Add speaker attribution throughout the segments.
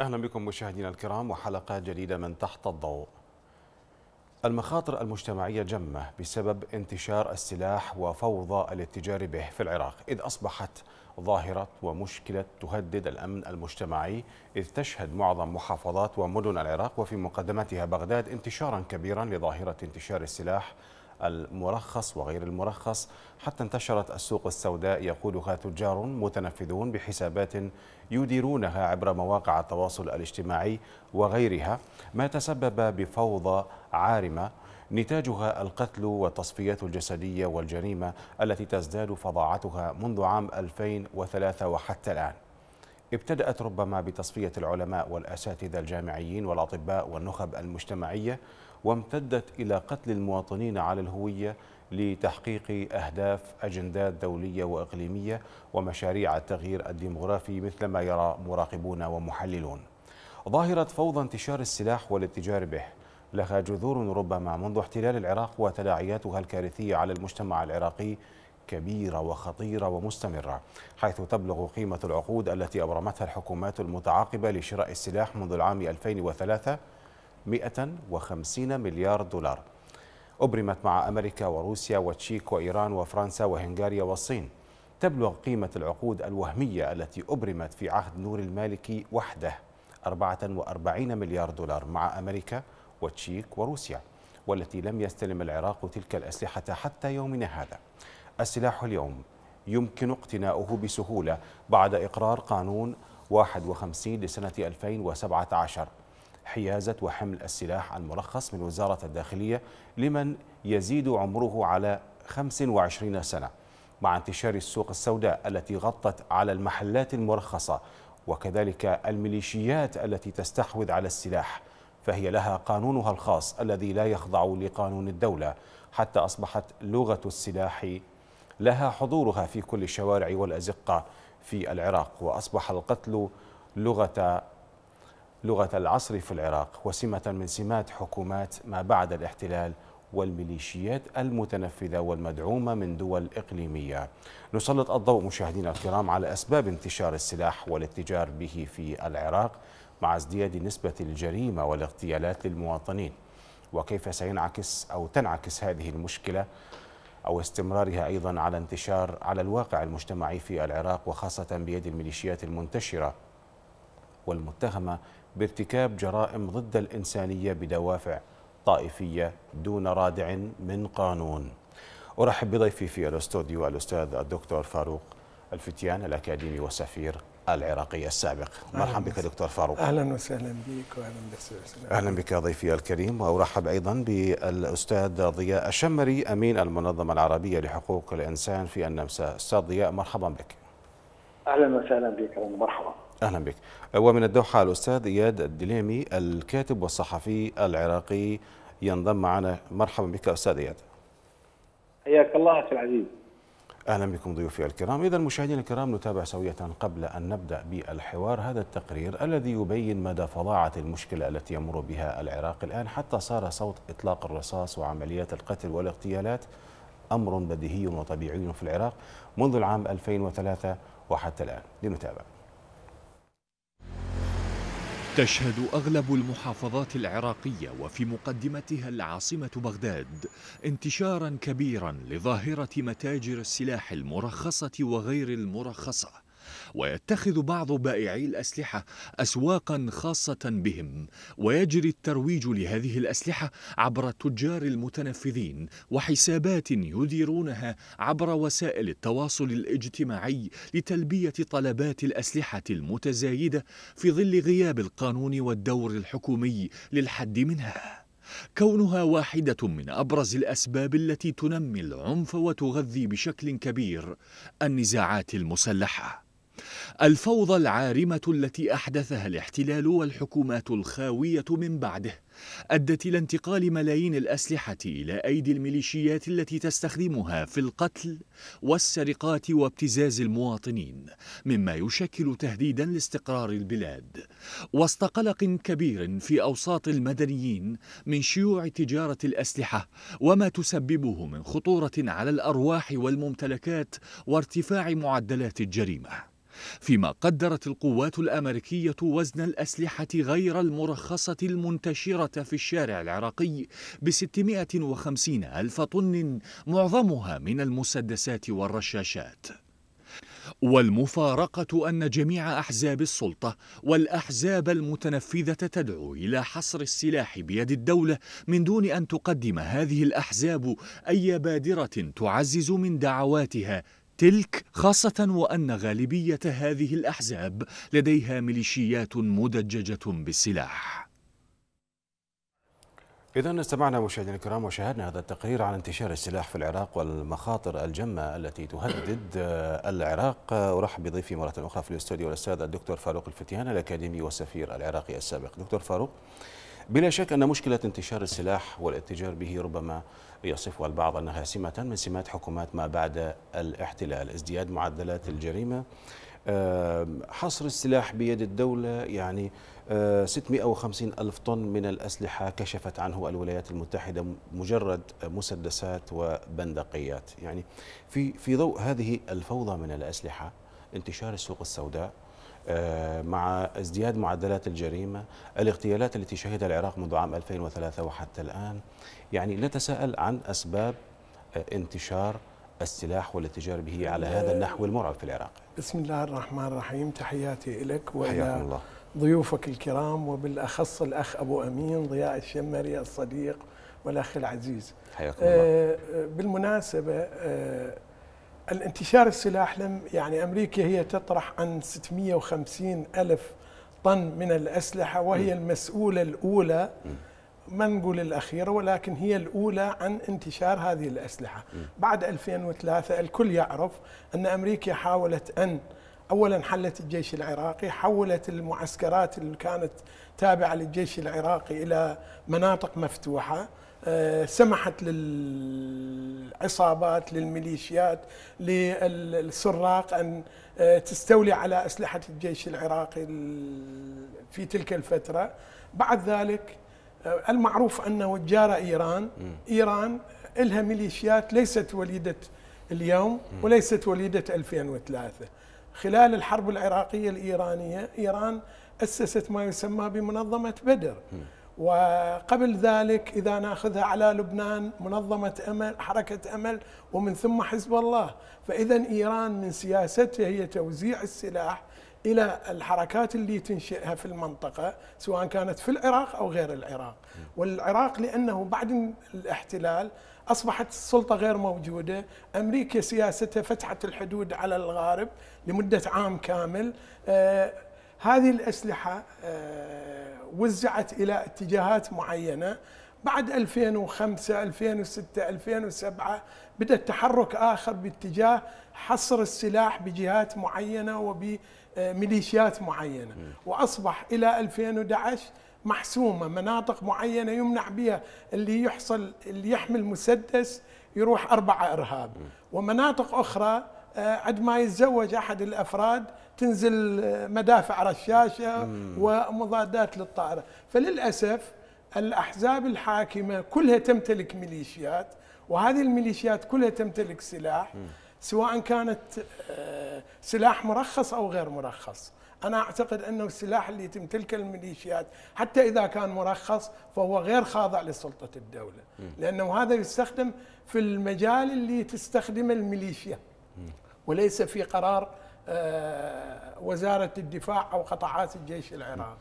Speaker 1: أهلا بكم مشاهدينا الكرام وحلقة جديدة من تحت الضوء. المخاطر المجتمعية جمة بسبب انتشار السلاح وفوضى الاتجار به في العراق إذ أصبحت ظاهرة ومشكلة تهدد الأمن المجتمعي إذ تشهد معظم محافظات ومدن العراق وفي مقدمتها بغداد انتشارا كبيرا لظاهرة انتشار السلاح المرخص وغير المرخص. حتى انتشرت السوق السوداء يقودها تجار متنفذون بحسابات يديرونها عبر مواقع التواصل الاجتماعي وغيرها. ما تسبب بفوضى عارمة نتاجها القتل والتصفيات الجسدية والجريمة التي تزداد فظاعتها منذ عام 2003 وحتى الآن. ابتدأت ربما بتصفية العلماء والأساتذة الجامعيين والأطباء والنخب المجتمعية وامتدت إلى قتل المواطنين على الهوية لتحقيق أهداف أجندات دولية وإقليمية ومشاريع التغيير الديمغرافي مثل ما يرى مراقبون ومحللون. ظاهرة فوضى انتشار السلاح والاتجار به. لها جذور ربما منذ احتلال العراق وتداعياتها الكارثية على المجتمع العراقي كبيرة وخطيرة ومستمرة حيث تبلغ قيمة العقود التي أبرمتها الحكومات المتعاقبة لشراء السلاح منذ العام 2003 150 مليار دولار. أبرمت مع أمريكا وروسيا وتشيك وإيران وفرنسا وهنغاريا والصين تبلغ قيمة العقود الوهمية التي أبرمت في عهد نور المالكي وحده 44 مليار دولار مع أمريكا وتشيك وروسيا والتي لم يستلم العراق تلك الأسلحة حتى يومنا هذا. السلاح اليوم يمكن اقتناؤه بسهولة بعد إقرار قانون 51 لسنة 2017 حيازة وحمل السلاح المرخص من وزارة الداخلية لمن يزيد عمره على 25 سنة. مع انتشار السوق السوداء التي غطت على المحلات المرخصة وكذلك الميليشيات التي تستحوذ على السلاح فهي لها قانونها الخاص الذي لا يخضع لقانون الدولة. حتى أصبحت لغة السلاح لها حضورها في كل الشوارع والأزقة في العراق وأصبح القتل لغة لغة العصر في العراق وسمة من سمات حكومات ما بعد الاحتلال والميليشيات المتنفذة والمدعومة من دول إقليمية. نسلط الضوء مشاهدينا الكرام على أسباب انتشار السلاح والاتجار به في العراق مع ازدياد نسبة الجريمة والاغتيالات للمواطنين. وكيف سينعكس أو تنعكس هذه المشكلة أو استمرارها أيضا على انتشار على الواقع المجتمعي في العراق وخاصة بيد الميليشيات المنتشرة والمتهمة بارتكاب جرائم ضد الإنسانية بدوافع طائفية دون رادع من قانون. أرحب بضيفي في الاستوديو الأستاذ الدكتور فاروق الفتيان الأكاديمي والسفير العراقي السابق. مرحبا بك دكتور فاروق.
Speaker 2: أهلا وسهلا بك واهلا بك
Speaker 1: أهلا بك ضيفي الكريم. وأرحب أيضا بالأستاذ ضياء الشمري أمين المنظمة العربية لحقوق الإنسان في النمسا. أستاذ ضياء مرحبا بك.
Speaker 3: أهلا وسهلا بك مرحبا.
Speaker 1: أهلا بك. ومن الدوحة الأستاذ إياد الدليمي الكاتب والصحفي العراقي. ينضم معنا. مرحبا بك أستاذ إياد.
Speaker 3: حياك الله أخي العزيز.
Speaker 1: أهلا بكم ضيوفي الكرام. اذا مشاهدينا الكرام نتابع سوية قبل أن نبدأ بالحوار. هذا التقرير الذي يبين مدى فظاعة المشكلة التي يمر بها العراق الآن حتى صار صوت إطلاق الرصاص وعمليات القتل والاغتيالات أمر بديهي وطبيعي في العراق منذ العام 2003 وحتى الآن. لنتابع.
Speaker 4: تشهد أغلب المحافظات العراقية وفي مقدمتها العاصمة بغداد انتشارا كبيرا لظاهرة متاجر السلاح المرخصة وغير المرخصة. ويتخذ بعض بائعي الأسلحة أسواقا خاصة بهم ويجري الترويج لهذه الأسلحة عبر التجار المتنفذين وحسابات يديرونها عبر وسائل التواصل الاجتماعي لتلبية طلبات الأسلحة المتزايدة في ظل غياب القانون والدور الحكومي للحد منها. كونها واحدة من أبرز الأسباب التي تنمي العنف وتغذي بشكل كبير النزاعات المسلحة. الفوضى العارمة التي أحدثها الاحتلال والحكومات الخاوية من بعده أدت إلى انتقال ملايين الأسلحة إلى أيدي الميليشيات التي تستخدمها في القتل والسرقات وابتزاز المواطنين مما يشكل تهديدا لاستقرار البلاد. وسط قلق كبير في أوساط المدنيين من شيوع تجارة الأسلحة وما تسببه من خطورة على الأرواح والممتلكات وارتفاع معدلات الجريمة. فيما قدرت القوات الأمريكية وزن الأسلحة غير المرخصة المنتشرة في الشارع العراقي ب 650 ألف طن معظمها من المسدسات والرشاشات. والمفارقة أن جميع أحزاب السلطة والأحزاب المتنفذة تدعو إلى حصر السلاح بيد الدولة من دون أن تقدم هذه الأحزاب أي بادرة تعزز من دعواتها تلك خاصة وأن غالبية هذه الأحزاب لديها ميليشيات مدججة بالسلاح
Speaker 1: إذا استمعنا مشاهدينا الكرام وشاهدنا هذا التقرير عن انتشار السلاح في العراق والمخاطر الجمة التي تهدد العراق. أرحب بضيفي مرة أخرى في الاستوديو الأستاذ الدكتور فاروق الفتيان الأكاديمي والسفير العراقي السابق. دكتور فاروق بلا شك أن مشكلة انتشار السلاح والاتجار به ربما يصفها البعض أنها سمة من سمات حكومات ما بعد الاحتلال. ازدياد معدلات الجريمة حصر السلاح بيد الدولة يعني 650 ألف طن من الأسلحة كشفت عنه الولايات المتحدة مجرد مسدسات وبندقيات. يعني في في ضوء هذه الفوضى من الأسلحة انتشار السوق السوداء مع ازدياد معدلات الجريمة الاغتيالات التي شهدها العراق منذ عام 2003 وحتى الآن. يعني نتساءل عن أسباب انتشار السلاح والاتجار به على هذا النحو المرعب في العراق.
Speaker 2: بسم الله الرحمن الرحيم. تحياتي لك وإلى
Speaker 1: الله.
Speaker 2: ضيوفك الكرام وبالأخص الأخ أبو أمين ضياء الشمري الصديق والأخ العزيز.
Speaker 1: حياكم الله.
Speaker 2: آه، بالمناسبة آه، الانتشار السلاح لم يعني أمريكا هي تطرح عن 650 ألف طن من الأسلحة وهي المسؤولة الأولى ما نقول الأخيرة ولكن هي الأولى عن انتشار هذه الأسلحة. بعد 2003 الكل يعرف أن أمريكا حاولت أن أولا حلت الجيش العراقي حولت المعسكرات اللي كانت تابعة للجيش العراقي إلى مناطق مفتوحة. سمحت للعصابات للميليشيات للسراق أن آه، تستولي على أسلحة الجيش العراقي ال- في تلك الفترة. بعد ذلك آه، المعروف أن وجار إيران. إيران لها ميليشيات ليست وليدة اليوم وليست وليدة 2003 خلال الحرب العراقية الإيرانية إيران أسست ما يسمى بمنظمة بدر. وقبل ذلك إذا نأخذها على لبنان منظمة أمل حركة أمل ومن ثم حزب الله. فإذا إيران من سياستها هي توزيع السلاح إلى الحركات اللي تنشئها في المنطقة سواء كانت في العراق أو غير العراق. والعراق لأنه بعد الاحتلال أصبحت السلطة غير موجودة. أمريكا سياستها فتحت الحدود على الغارب لمدة عام كامل. آه هذه الأسلحة آه وزعت إلى اتجاهات معينة. بعد 2005 2006 2007 بدأ التحرك آخر باتجاه حصر السلاح بجهات معينة وبميليشيات معينة. وأصبح إلى 2011 محسومة مناطق معينة يمنع بها اللي يحصل اللي يحمل مسدس يروح أربعة إرهاب. ومناطق أخرى آه، عند ما يتزوج أحد الأفراد تنزل مدافع رشاشة ومضادات للطائرة. فللأسف الأحزاب الحاكمة كلها تمتلك ميليشيات وهذه الميليشيات كلها تمتلك سلاح سواء كانت آه، سلاح مرخص أو غير مرخص. أنا أعتقد أنه السلاح اللي تمتلكه الميليشيات حتى إذا كان مرخص فهو غير خاضع لسلطة الدولة. لأنه هذا يستخدم في المجال اللي تستخدمه الميليشيا. وليس في قرار وزارة الدفاع أو قطاعات الجيش العراقي.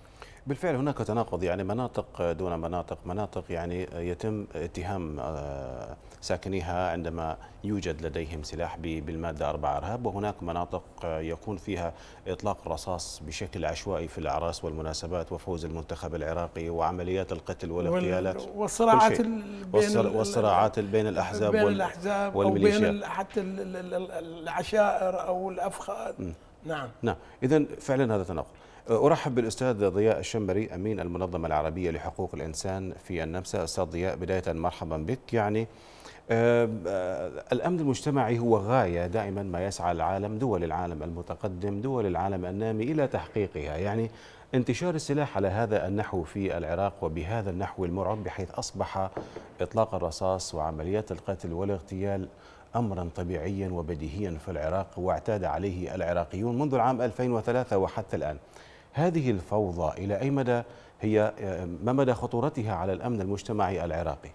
Speaker 1: بالفعل هناك تناقض يعني مناطق دون مناطق مناطق يعني يتم اتهام آه، ساكنيها عندما يوجد لديهم سلاح بالمادة أربعة إرهاب وهناك مناطق يكون فيها إطلاق الرصاص بشكل عشوائي في الأعراس والمناسبات وفوز المنتخب العراقي وعمليات القتل والاغتيالات.
Speaker 2: وال- والصراعات ال-
Speaker 1: والصراعات بين الأحزاب
Speaker 2: بين الأحزاب أو
Speaker 1: والميليشيات.
Speaker 2: بين حتى ال- ال- ال- العشائر أو الأفخاذ. نعم.
Speaker 1: نعم. إذا فعلا هذا تناقض. أرحب بالأستاذ ضياء الشمبري أمين المنظمة العربية لحقوق الإنسان في النمسا. أستاذ ضياء بداية مرحبا بك. يعني الأمن المجتمعي هو غاية دائما ما يسعى العالم دول العالم المتقدم دول العالم النامي إلى تحقيقها. يعني انتشار السلاح على هذا النحو في العراق وبهذا النحو المرعب بحيث أصبح إطلاق الرصاص وعمليات القتل والاغتيال أمرا طبيعيا وبديهيا في العراق واعتاد عليه العراقيون منذ العام 2003 وحتى الآن. هذه الفوضى إلى أي مدى هي ما مدى خطورتها على الأمن المجتمعي العراقي؟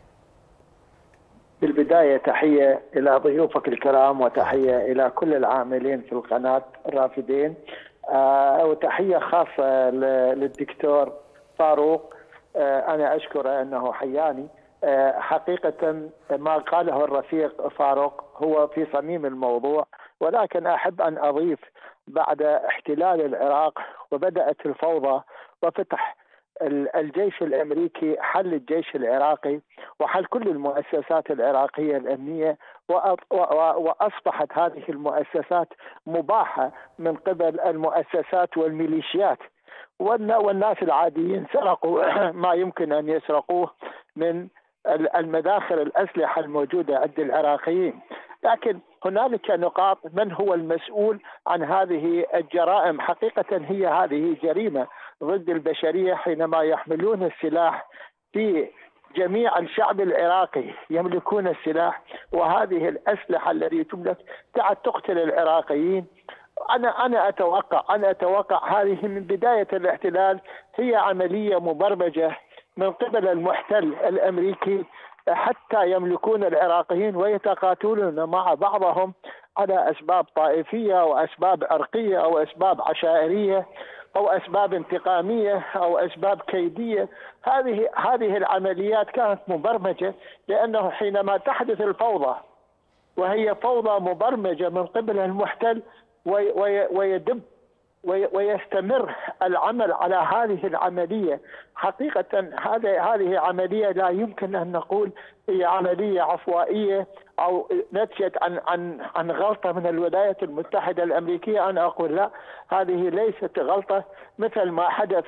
Speaker 3: بالبداية تحية إلى ضيوفك الكرام وتحية إلى كل العاملين في القناة الرافدين. آه وتحية خاصة للدكتور فاروق. آه أنا أشكره أنه حياني. آه حقيقة ما قاله الرفيق فاروق هو في صميم الموضوع ولكن أحب أن أضيف بعد احتلال العراق وبدأت الفوضى وفتح الجيش الأمريكي حل الجيش العراقي وحل كل المؤسسات العراقية الأمنية وأصبحت هذه المؤسسات مباحة من قبل المؤسسات والميليشيات. والناس العاديين سرقوا ما يمكن أن يسرقوه من المداخل الأسلحة الموجودة عند العراقيين. لكن هنالك نقاط من هو المسؤول عن هذه الجرائم؟ حقيقة هي هذه جريمة. ضد البشرية حينما يحملون السلاح في جميع الشعب العراقي يملكون السلاح وهذه الأسلحة التي تملك تعد تقتل العراقيين. أنا أنا أتوقع أنا أتوقع هذه من بداية الاحتلال هي عملية مبرمجة من قبل المحتل الأمريكي حتى يملكون العراقيين ويتقاتلون مع بعضهم على أسباب طائفية وأسباب عرقية أو اسباب عشائرية. أو أسباب انتقامية أو أسباب كيدية. هذه هذه العمليات كانت مبرمجة لأنه حينما تحدث الفوضى وهي فوضى مبرمجة من قبل المحتل ويدب ويستمر العمل على هذه العملية. حقيقة هذه هذه عملية لا يمكن أن نقول هي عملية عفوائية أو نتجت عن عن عن غلطة من الولايات المتحدة الأمريكية أنا أقول لا هذه ليست غلطة مثل ما حدث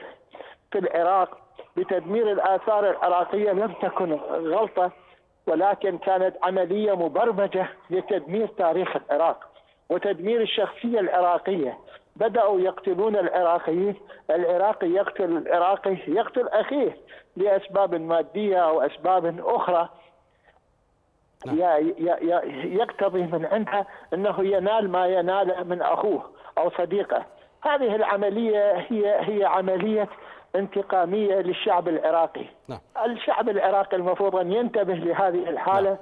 Speaker 3: في العراق بتدمير الآثار العراقية لم تكن غلطة ولكن كانت عملية مبرمجة لتدمير تاريخ العراق وتدمير الشخصية العراقية بدأوا يقتلون العراقيين العراقي يقتل العراقي يقتل أخيه لأسباب مادية أو أسباب أخرى. يقتضي من عندها أنه ينال ما ينال من أخوه أو صديقه. هذه العملية هي هي عملية انتقامية للشعب العراقي. نعم. الشعب العراقي المفروض أن ينتبه لهذه الحالة. نعم.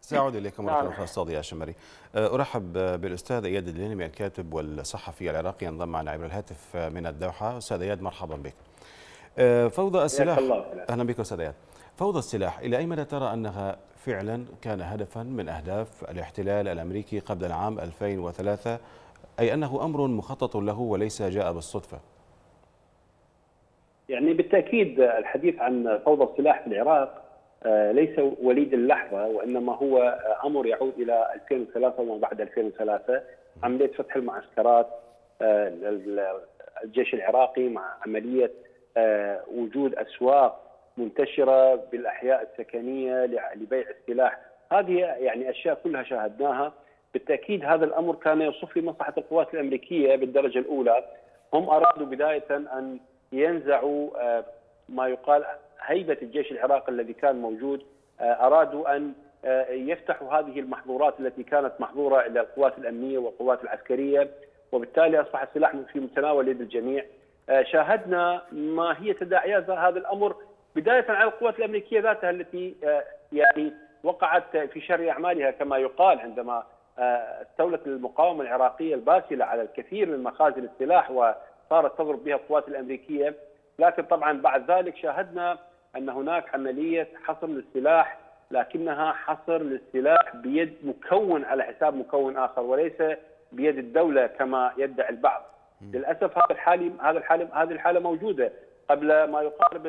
Speaker 1: سأعود إليكم مرة أخرى أستاذ يا شمري أه، أرحب بالأستاذ إياد الدليمي الكاتب والصحفي العراقي ينضم معنا عبر الهاتف من الدوحة. أستاذ إياد مرحبا بك. أه، فوضى السلاح أهلا بك أستاذ إياد. فوضى السلاح إلى أي مدى ترى أنها فعلا كان هدفا من أهداف الاحتلال الأمريكي قبل العام 2003 أي أنه أمر مخطط له وليس جاء بالصدفة.
Speaker 5: يعني بالتأكيد الحديث عن فوضى السلاح في العراق آه، ليس وليد اللحظة وإنما هو آه، أمر يعود إلى 2003 وما بعد 2003 عمليه فتح المعسكرات آه، الجيش العراقي مع عملية وجود أسواق منتشرة بالأحياء السكنية لبيع السلاح. هذه يعني أشياء كلها شاهدناها. بالتأكيد هذا الأمر كان يصف لمصلحه القوات الأمريكية بالدرجة الأولى. هم أرادوا بداية أن ينزعوا ما يقال هيبة الجيش العراقي الذي كان موجود. آه، أرادوا أن آه، يفتحوا هذه المحظورات التي كانت محظورة إلى القوات الأمنية والقوات العسكرية. وبالتالي أصبح السلاح في متناول يد الجميع. آه، شاهدنا ما هي تداعيات هذا الأمر بداية على القوات الأمريكية ذاتها التي يعني وقعت في شر أعمالها كما يقال عندما استولت المقاومة العراقية الباسلة على الكثير من مخازن السلاح وصارت تضرب بها القوات الأمريكية لكن طبعا بعد ذلك شاهدنا أن هناك عملية حصر للسلاح لكنها حصر للسلاح بيد مكون على حساب مكون آخر وليس بيد الدولة كما يدعي البعض. للأسف هذا الحالي هذا الحاله هذه الحالة موجودة قبل ما يقارب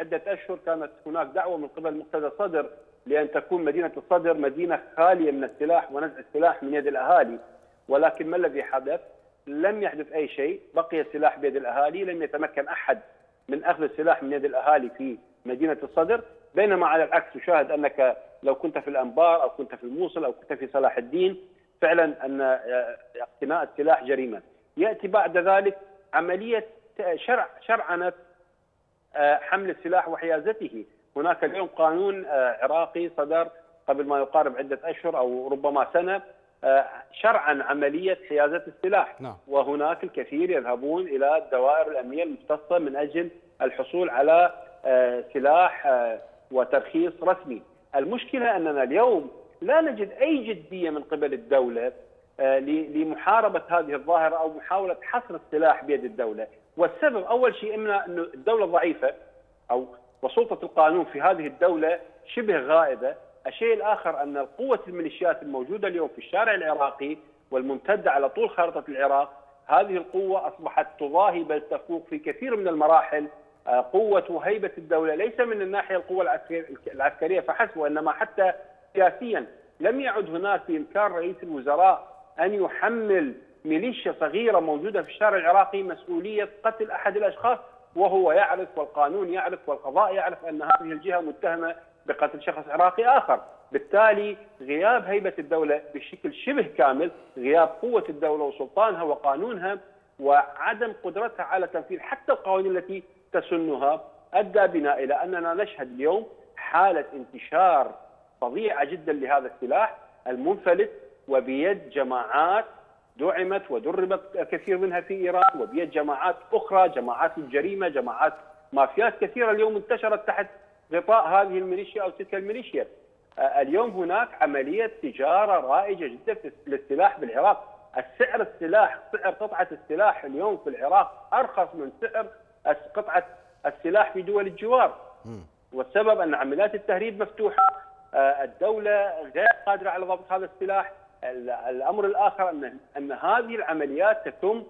Speaker 5: عدة أشهر كانت هناك دعوة من قبل مقتدى الصدر لأن تكون مدينة الصدر مدينة خالية من السلاح ونزع السلاح من يد الأهالي ولكن ما الذي حدث؟ لم يحدث أي شيء، بقي السلاح بيد الأهالي، لم يتمكن أحد من أخذ السلاح من يد الأهالي في مدينة الصدر بينما على العكس تشاهد أنك لو كنت في الأنبار أو كنت في الموصل أو كنت في صلاح الدين فعلا أن آه، اقتناء السلاح جريمه. يأتي بعد ذلك عملية شرع شرعنة حمل السلاح وحيازته، هناك اليوم قانون آه، عراقي صدر قبل ما يقارب عدة أشهر أو ربما سنة آه، شرعا عملية حيازة السلاح
Speaker 1: نعم.
Speaker 5: وهناك الكثير يذهبون إلى الدوائر الأمنية المختصة من أجل الحصول على آه، سلاح آه، وترخيص رسمي. المشكلة أننا اليوم لا نجد أي جدية من قبل الدولة آه، ل- لمحاربة هذه الظاهرة أو محاولة حصر السلاح بيد الدولة، والسبب أول شيء اما إنه الدولة ضعيفة أو وسلطة القانون في هذه الدولة شبه غائبة، الشيء الآخر أن قوه الميليشيات الموجودة اليوم في الشارع العراقي والممتدة على طول خارطة العراق، هذه القوة أصبحت تضاهي بل تفوق في كثير من المراحل. آه، قوة وهيبة الدولة ليس من الناحية القوة العسكريه العسكرية فحسب وإنما حتى سياسيا. لم يعد هناك بإمكان رئيس الوزراء أن يحمل ميليشيا صغيرة موجودة في الشارع العراقي مسؤولية قتل أحد الأشخاص وهو يعرف والقانون يعرف والقضاء يعرف أن هذه الجهة متهمة بقتل شخص عراقي آخر، بالتالي غياب هيبة الدولة بشكل شبه كامل، غياب قوة الدولة وسلطانها وقانونها وعدم قدرتها على تنفيذ حتى القوانين التي تسنها أدى بنا إلى أننا نشهد اليوم حالة انتشار فظيعة جدا لهذا السلاح المنفلت وبيد جماعات دعمت ودربت كثير منها في إيران وبيد جماعات أخرى جماعات الجريمة جماعات مافيات كثيرة. اليوم انتشرت تحت غطاء هذه الميليشيا أو تلك الميليشيا. آه، اليوم هناك عملية تجارة رائجة جدا في للسلاح بالعراق. السعر السلاح سعر قطعة السلاح اليوم في العراق أرخص من سعر قطعة السلاح في دول الجوار. والسبب أن عمليات التهريب مفتوحة. آه، الدولة غير قادرة على ضبط هذا السلاح. ال- الأمر الآخر ان أن هذه العمليات تتم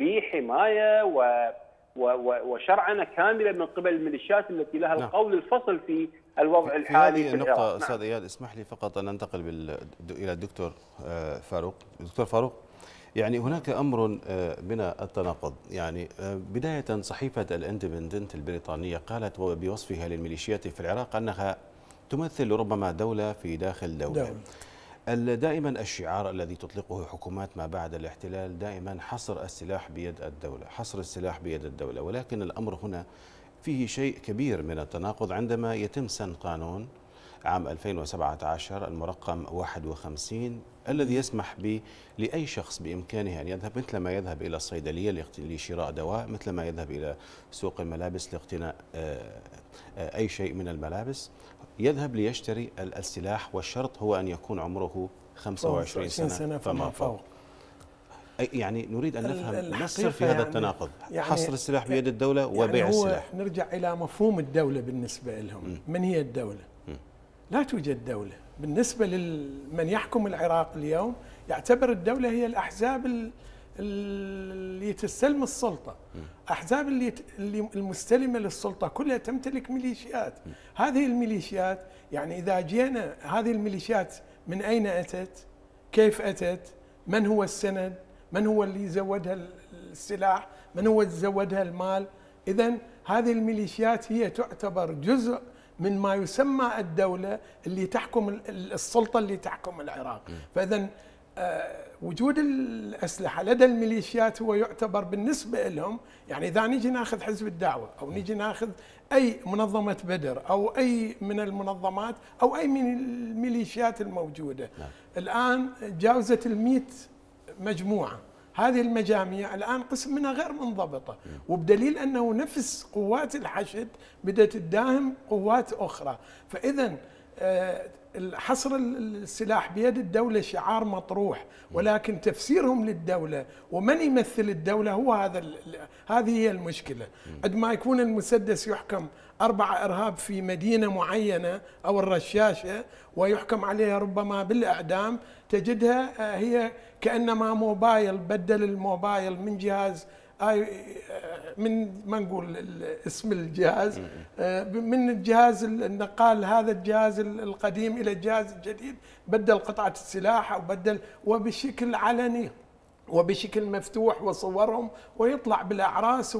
Speaker 5: بحماية و و- و- وشرعنة كاملة من قبل الميليشيات التي لها
Speaker 1: نعم.
Speaker 5: القول الفصل في الوضع
Speaker 1: في
Speaker 5: الحالي
Speaker 1: هذه
Speaker 5: في
Speaker 1: النقطة
Speaker 5: العراق.
Speaker 1: أستاذ إياد اسمح لي فقط أن ننتقل بال... إلى الدكتور آه، فاروق. دكتور فاروق يعني هناك أمر آه، من التناقض. يعني آه، بداية صحيفة الإندبندنت البريطانية قالت بوصفها للميليشيات في العراق أنها تمثل ربما دولة في داخل دولة,
Speaker 2: دولة.
Speaker 1: دائما الشعار الذي تطلقه حكومات ما بعد الاحتلال دائما حصر السلاح بيد الدولة حصر السلاح بيد الدولة ولكن الأمر هنا فيه شيء كبير من التناقض. عندما يتم سن قانون عام 2017 المرقم 51 الذي يسمح ب لأي شخص بإمكانه أن يذهب مثل ما يذهب إلى الصيدلية لشراء دواء مثل ما يذهب إلى سوق الملابس لاقتناء آه، آه، أي شيء من الملابس. يذهب ليشتري ال- السلاح والشرط هو أن يكون عمره 25 سنة,
Speaker 2: سنة فما فوق.
Speaker 1: أي يعني نريد أن نفهم
Speaker 2: الحقيقة
Speaker 1: نصر في هذا
Speaker 2: يعني-
Speaker 1: التناقض؟
Speaker 2: يعني-
Speaker 1: حصر السلاح بيد الدولة
Speaker 2: يعني
Speaker 1: وبيع
Speaker 2: هو
Speaker 1: السلاح.
Speaker 2: نرجع إلى مفهوم الدولة بالنسبة لهم. من هي الدولة؟ لا توجد دولة. بالنسبة لمن يحكم العراق اليوم يعتبر الدولة هي الأحزاب ال- اللي تستلم السلطة. أحزاب اللي اللي المستلمة للسلطة كلها تمتلك ميليشيات. هذه الميليشيات يعني إذا جينا هذه الميليشيات من أين أتت؟ كيف أتت؟ من هو السند؟ من هو اللي زودها السلاح؟ من هو اللي زودها المال؟ اذا هذه الميليشيات هي تعتبر جزء من ما يسمى الدولة اللي تحكم ال- السلطة اللي تحكم العراق. فإذا وجود الأسلحة لدى الميليشيات هو يعتبر بالنسبة لهم يعني إذا نيجي ناخذ حزب الدعوة أو نيجي ناخذ أي منظمة بدر أو أي من المنظمات أو أي من الميليشيات الموجودة. الآن جاوزت المئة مجموعة. هذه المجاميع الآن قسم منها غير منضبطة. وبدليل أنه نفس قوات الحشد بدأت تداهم قوات أخرى. فإذا آه، حصر السلاح بيد الدولة شعار مطروح ولكن تفسيرهم للدولة ومن يمثل الدولة هو هذا هذه هي المشكلة. عندما يكون المسدس يحكم أربع إرهاب في مدينة معينة أو الرشاشة ويحكم عليها ربما بالإعدام تجدها آه، هي كأنما موبايل بدل الموبايل من جهاز آي آه، من ما نقول اسم الجهاز. آه، من الجهاز النقال هذا الجهاز ال- القديم إلى الجهاز الجديد بدل قطعة السلاح أو بدل وبشكل علني وبشكل مفتوح وصورهم ويطلع بالأعراس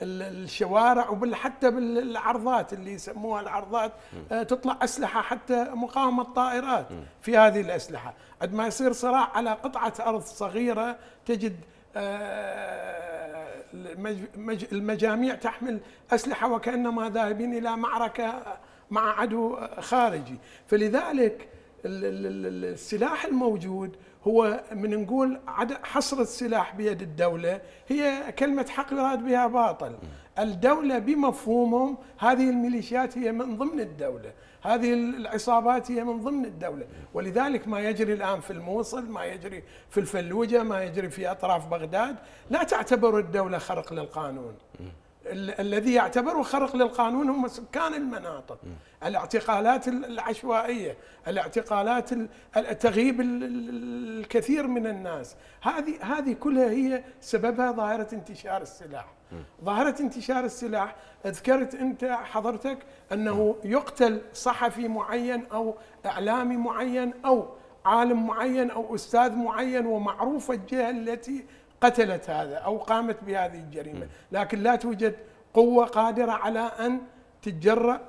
Speaker 2: وبالشوارع وبال حتى بالعرضات اللي يسموها العرضات. آه، تطلع أسلحة حتى مقاومة طائرات في هذه الأسلحة. عندما يصير صراع على قطعة أرض صغيرة تجد آه، المجاميع تحمل أسلحة وكأنما ذاهبين إلى معركة مع عدو خارجي. فلذلك السلاح الموجود هو من نقول حصر السلاح بيد الدولة هي كلمة حق يراد بها باطل. الدولة بمفهومهم هذه الميليشيات هي من ضمن الدولة. هذه العصابات هي من ضمن الدولة. ولذلك ما يجري الآن في الموصل ما يجري في الفلوجة ما يجري في أطراف بغداد لا تعتبر الدولة خرق للقانون. الذي يعتبره خرق للقانون هم سكان المناطق. الاعتقالات العشوائية الاعتقالات تغيب الكثير من الناس. هذه هذه كلها هي سببها ظاهرة انتشار السلاح. ظاهرة انتشار السلاح ذكرت انت حضرتك انه يقتل صحفي معين أو اعلامي معين أو عالم معين أو أستاذ معين ومعروفه الجهة التي قتلت هذا أو قامت بهذه الجريمة، لكن لا توجد قوة قادرة على أن تتجرأ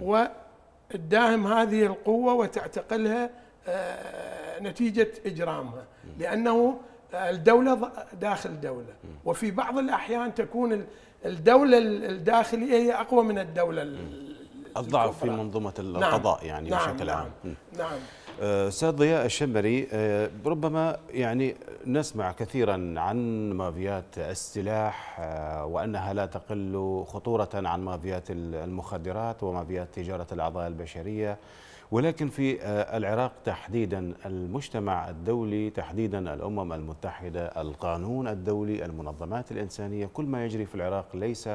Speaker 2: وتداهم هذه القوة وتعتقلها آه، نتيجة إجرامها، لأنه الدولة داخل دولة، وفي بعض الأحيان تكون الدولة الداخلية هي أقوى من الدولة
Speaker 1: الضعف في منظومة القضاء نعم. يعني
Speaker 2: نعم.
Speaker 1: بشكل
Speaker 2: نعم.
Speaker 1: عام
Speaker 2: نعم.
Speaker 1: أستاذ ضياء الشمري آه، ربما يعني نسمع كثيرا عن مافيات السلاح آه، وأنها لا تقل خطورة عن مافيات المخدرات ومافيات تجارة الأعضاء البشرية. ولكن في العراق تحديدا المجتمع الدولي تحديدا الأمم المتحدة القانون الدولي المنظمات الإنسانية كل ما يجري في العراق ليس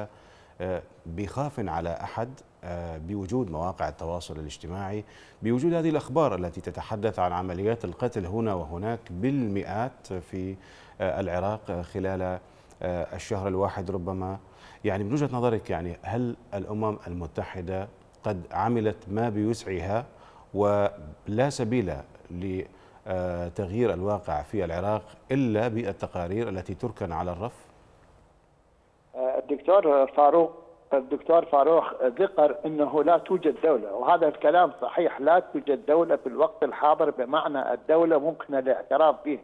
Speaker 1: بخاف على أحد. آه، بوجود مواقع التواصل الاجتماعي بوجود هذه الأخبار التي تتحدث عن عمليات القتل هنا وهناك بالمئات في آه، العراق خلال آه، الشهر الواحد ربما. يعني من وجهة نظرك يعني هل الأمم المتحدة قد عملت ما بوسعها ولا سبيل لتغيير الواقع في العراق إلا بالتقارير التي تركن على الرف؟
Speaker 3: الدكتور فاروق الدكتور فاروق ذكر إنه لا توجد دولة وهذا الكلام صحيح لا توجد دولة في الوقت الحاضر بمعنى الدولة ممكن الاعتراف به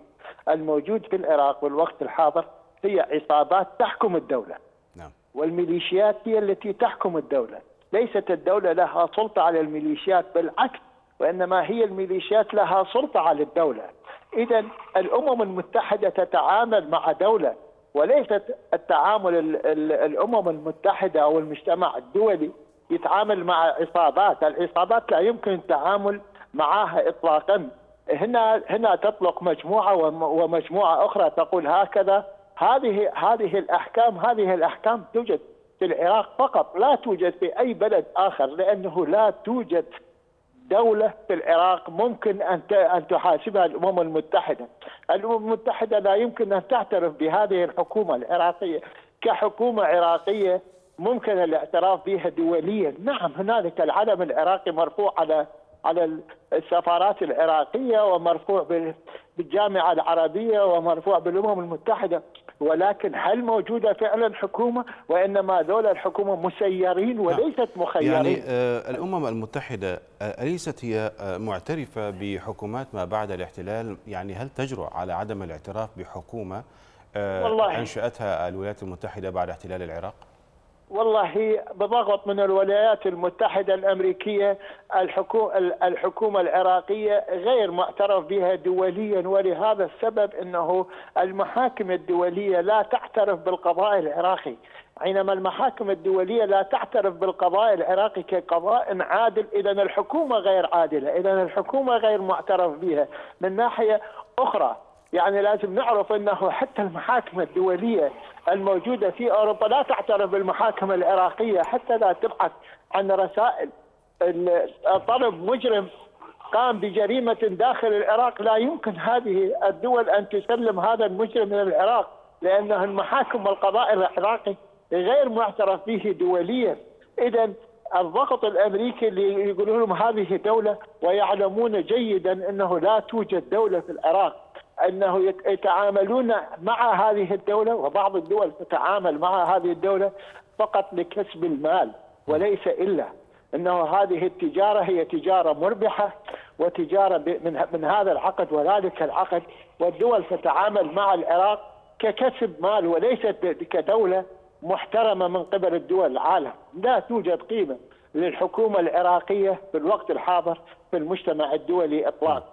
Speaker 3: الموجود في العراق في الوقت الحاضر هي عصابات تحكم الدولة. نعم. والميليشيات هي التي تحكم الدولة. ليست الدولة لها سلطة على الميليشيات بالعكس وإنما هي الميليشيات لها سلطة على الدولة. اذا الأمم المتحدة تتعامل مع دولة وليست التعامل الأمم المتحدة أو المجتمع الدولي يتعامل مع عصابات، العصابات لا يمكن التعامل معها اطلاقا. هنا هنا تطلق مجموعة ومجموعة أخرى تقول هكذا. هذه هذه الأحكام هذه الأحكام توجد في العراق فقط. لا توجد في أي بلد آخر لأنه لا توجد دولة في العراق ممكن أن أن تحاسبها الأمم المتحدة. الأمم المتحدة لا يمكن أن تعترف بهذه الحكومة العراقية. كحكومة عراقية ممكن الاعتراف بها دوليا. نعم هنالك العلم العراقي مرفوع على على السفارات العراقية ومرفوع بالجامعة العربية ومرفوع بالأمم المتحدة. ولكن هل موجودة فعلا حكومة؟ وإنما ذولا الحكومة مسيرين نعم. وليست مخيرين.
Speaker 1: يعني آه الأمم المتحدة آه أليست هي آه معترفة بحكومات ما بعد الاحتلال؟ يعني هل تجرؤ على عدم الاعتراف بحكومة آه والله. أنشأتها الولايات المتحدة بعد احتلال العراق؟
Speaker 3: والله بضغط من الولايات المتحدة الأمريكية الحكومة العراقية غير معترف بها دوليا ولهذا السبب أنه المحاكم الدولية لا تعترف بالقضاء العراقي. حينما المحاكم الدولية لا تعترف بالقضاء العراقي كقضاء عادل إذا الحكومة غير عادلة إذا الحكومة غير معترف بها. من ناحية أخرى يعني لازم نعرف إنه حتى المحاكم الدولية الموجودة في أوروبا لا تعترف بالمحاكم العراقية حتى لا تبحث عن رسائل. طلب مجرم قام بجريمة داخل العراق. لا يمكن هذه الدول أن تسلم هذا المجرم من العراق لأنه المحاكم والقضاء العراقي غير معترف به دوليا. اذا الضغط الأمريكي اللي يقولون لهم هذه دولة ويعلمون جيدا إنه لا توجد دولة في العراق. أنه يتعاملون مع هذه الدولة وبعض الدول تتعامل مع هذه الدولة فقط لكسب المال وليس إلا أنه هذه التجارة هي تجارة مربحة وتجارة من من هذا العقد وذلك العقد والدول تتعامل مع العراق ككسب مال وليست كدولة محترمة من قبل الدول العالم، لا توجد قيمة للحكومة العراقية في الوقت الحاضر في المجتمع الدولي اطلاقا.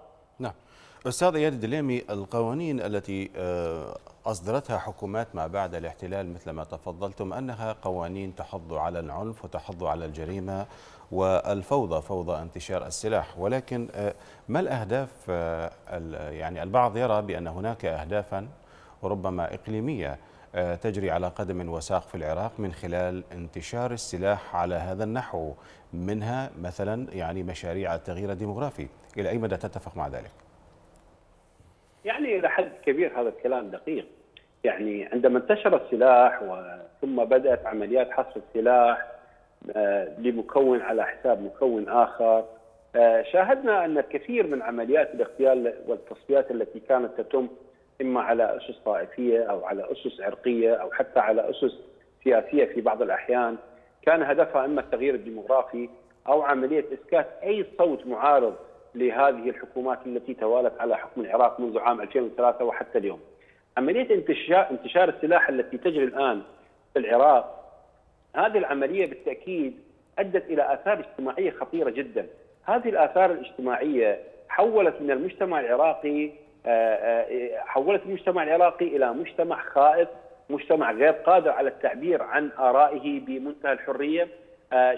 Speaker 1: أستاذ إياد الدليمي القوانين التي آه، أصدرتها حكومات ما بعد الاحتلال مثل ما تفضلتم أنها قوانين تحض على العنف وتحض على الجريمة والفوضى فوضى انتشار السلاح ولكن آه، ما الأهداف آه، يعني البعض يرى بأن هناك اهدافا ربما إقليمية تجري على قدم وساق في العراق من خلال انتشار السلاح على هذا النحو منها مثلا يعني مشاريع التغيير الديمغرافي إلى أي مدى تتفق مع ذلك؟
Speaker 5: يعني إلى حد كبير هذا الكلام دقيق. يعني عندما انتشر السلاح ثم بدأت عمليات حصر السلاح آه، لمكون على حساب مكون آخر آه، شاهدنا أن الكثير من عمليات الاغتيال والتصفيات التي كانت تتم إما على أسس طائفية أو على أسس عرقية أو حتى على أسس سياسية في بعض الأحيان كان هدفها إما التغيير الديمغرافي أو عملية إسكات أي صوت معارض لهذه الحكومات التي توالت على حكم العراق منذ عام 2003 وحتى اليوم. عمليه انتشار انتشار السلاح التي تجري الآن في العراق هذه العملية بالتأكيد أدت إلى آثار اجتماعية خطيرة جدا. هذه الآثار الاجتماعية حولت من المجتمع العراقي آه، آه، حولت المجتمع العراقي إلى مجتمع خائف، مجتمع غير قادر على التعبير عن آرائه بمنتهى الحرية،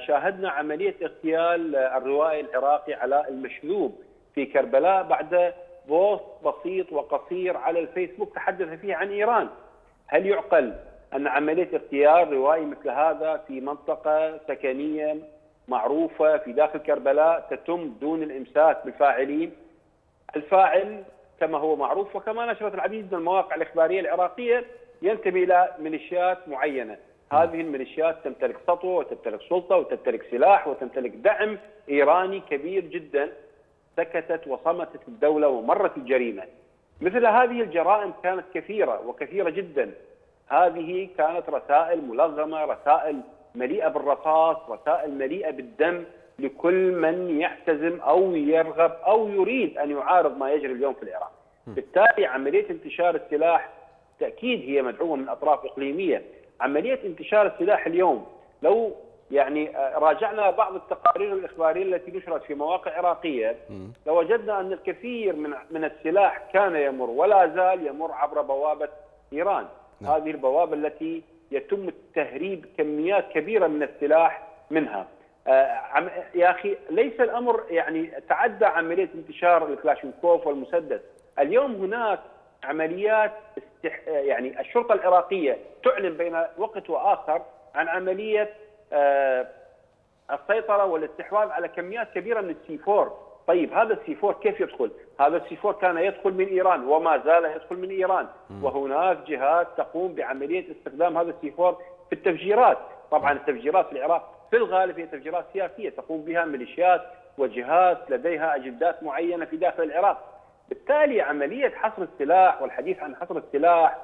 Speaker 5: شاهدنا عملية اغتيال الروائي العراقي علاء المشلوب في كربلاء بعد بوست بسيط وقصير على الفيسبوك تحدث فيه عن إيران. هل يعقل أن عملية اغتيال روائي مثل هذا في منطقة سكنية معروفة في داخل كربلاء تتم دون الإمساك بالفاعلين؟ الفاعل كما هو معروف وكما نشرت العديد من المواقع الإخبارية العراقية ينتمي إلى ميليشيات معينة. هذه الميليشيات تمتلك سطوة وتمتلك سلطة وتمتلك سلاح وتمتلك دعم إيراني كبير جدا سكتت وصمتت الدولة ومرت الجريمة. مثل هذه الجرائم كانت كثيرة وكثيرة جدا. هذه كانت رسائل ملغمة، رسائل مليئة بالرصاص، رسائل مليئة بالدم لكل من يحتزم أو يرغب أو يريد أن يعارض ما يجري اليوم في العراق. بالتالي عملية انتشار السلاح تأكيد هي مدعومه من أطراف إقليمية عملية انتشار السلاح اليوم لو يعني آه، راجعنا بعض التقارير الإخبارية التي نشرت في مواقع عراقيه لوجدنا أن الكثير من من السلاح كان يمر ولا زال يمر عبر بوابة إيران. نعم. هذه البوابة التي يتم تهريب كميات كبيرة من السلاح منها. آه يا أخي ليس الأمر يعني تعدى عملية انتشار الكلاشينكوف والمسدس. اليوم هناك عمليات استح... يعني الشرطة العراقية تعلن بين وقت وآخر عن عملية آه، السيطرة والاستحواذ على كميات كبيرة من ال C4 طيب هذا ال C4 كيف يدخل؟ هذا ال C4 كان يدخل من إيران وما زال يدخل من إيران. وهناك جهات تقوم بعملية استخدام هذا ال C4 في التفجيرات، طبعا التفجيرات في العراق في الغالب هي تفجيرات سياسية تقوم بها ميليشيات وجهات لديها أجندات معينة في داخل العراق، بالتالي عملية حصر السلاح والحديث عن حصر السلاح